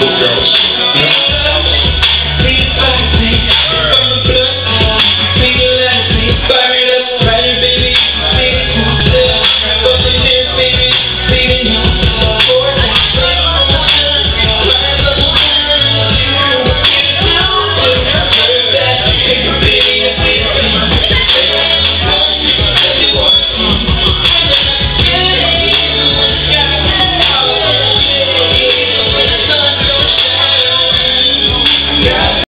Look out.